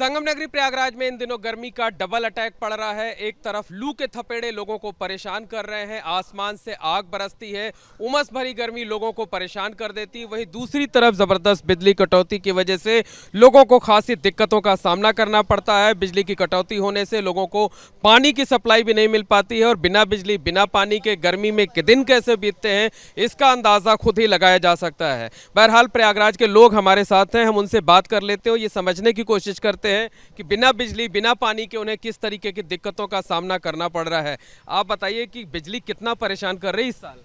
संगम नगरी प्रयागराज में इन दिनों गर्मी का डबल अटैक पड़ रहा है। एक तरफ़ लू के थपेड़े लोगों को परेशान कर रहे हैं, आसमान से आग बरसती है, उमस भरी गर्मी लोगों को परेशान कर देती है। वहीं दूसरी तरफ़ ज़बरदस्त बिजली कटौती की वजह से लोगों को खासी दिक्कतों का सामना करना पड़ता है। बिजली की कटौती होने से लोगों को पानी की सप्लाई भी नहीं मिल पाती है और बिना बिजली, बिना पानी के गर्मी में दिन कैसे बीतते हैं, इसका अंदाज़ा खुद ही लगाया जा सकता है। बहरहाल प्रयागराज के लोग हमारे साथ हैं, हम उनसे बात कर लेते हो ये समझने की कोशिश करते हैं कि बिना बिजली, बिना पानी के उन्हें किस तरीके की दिक्कतों का सामना करना पड़ रहा है। आप बताइए कि बिजली कितना परेशान कर रही है इस साल?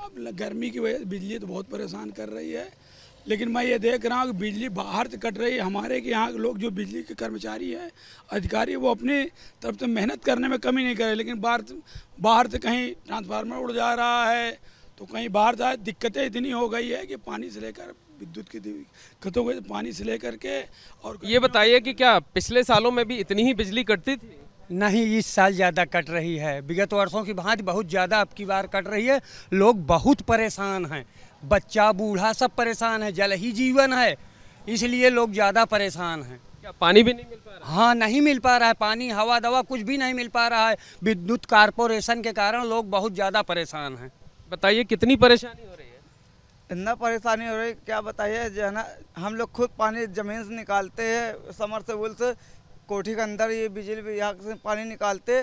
अब गर्मी की वजह से बिजली तो बहुत परेशान कर रही है। लेकिन मैं ये देख रहा हूँ कि बिजली बाहर से कट रही है। हमारे के यहाँ के लोग जो बिजली के कर्मचारी हैं, अधिकारी, वो अपनी तरफ़ से मेहनत करने में कमी नहीं करे लेकिन बाहर बाहर से कहीं ट्रांसफार्मर उड़ जा रहा है तो कहीं बाहर से दिक्कतें इतनी हो गई है कि पानी से लेकर विद्युत की दिक्कतों को पानी से लेकर के और ये बताइए कि क्या पिछले सालों में भी इतनी ही बिजली कटती थी? नहीं इस साल ज़्यादा कट रही है। विगत वर्षों की भांति बहुत ज़्यादा अब की बार कट रही है। लोग बहुत परेशान हैं। बच्चा बूढ़ा सब परेशान है। जल ही जीवन है। इसलिए लोग ज़्यादा परेशान हैं। क्या पानी भी नहीं मिल पा रहा? हाँ नहीं मिल पा रहा है। पानी हवा दवा कुछ भी नहीं मिल पा रहा है। विद्युत कारपोरेशन के कारण लोग बहुत ज़्यादा परेशान हैं। बताइए कितनी परेशानी हो रही है? इतना परेशानी हो रही क्या बताइए जो है ना हम लोग खुद पानी ज़मीन से निकालते हैं समर से बुल से कोठी के अंदर ये बिजली भी यहाँ से पानी निकालते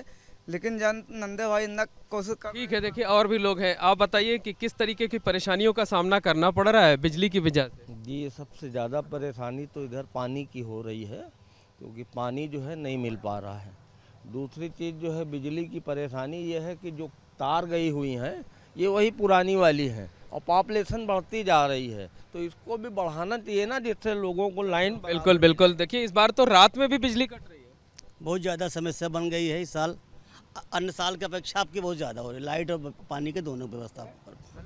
लेकिन जन नंदे भाई इतना कोशिश कर ठीक है देखिए और भी लोग हैं। आप बताइए कि किस तरीके की परेशानियों का सामना करना पड़ रहा है बिजली की वजह से? जी सबसे ज़्यादा परेशानी तो इधर पानी की हो रही है क्योंकि पानी जो है नहीं मिल पा रहा है। दूसरी चीज़ जो है बिजली की परेशानी ये है कि जो तार गई हुई हैं ये वही पुरानी वाली हैं। और पॉपुलेशन बढ़ती जा रही है। तो इसको भी बढ़ाना चाहिए ना जिससे लोगों को लाइन बिल्कुल बिल्कुल। देखिए इस बार तो रात में भी बिजली कट रही है। बहुत ज़्यादा समस्या बन गई है इस साल। अन्य साल की अपेक्षा आपकी बहुत ज़्यादा हो रही है। लाइट और पानी के दोनों व्यवस्था।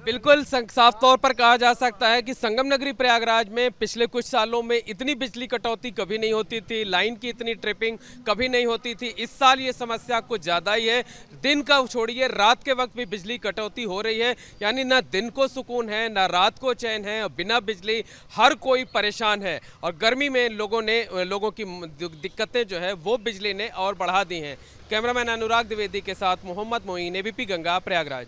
बिल्कुल साफ़ तौर पर कहा जा सकता है कि संगम नगरी प्रयागराज में पिछले कुछ सालों में इतनी बिजली कटौती कभी नहीं होती थी, लाइन की इतनी ट्रिपिंग कभी नहीं होती थी। इस साल ये समस्या कुछ ज़्यादा ही है। दिन का छोड़िए, रात के वक्त भी बिजली कटौती हो रही है। यानी ना दिन को सुकून है, ना रात को चैन है, और बिना बिजली हर कोई परेशान है। और गर्मी में लोगों ने, लोगों की दिक्कतें जो है, वो बिजली ने और बढ़ा दी हैं। कैमरामैन अनुराग द्विवेदी के साथ मोहम्मद मोइन, एबीपी गंगा, प्रयागराज।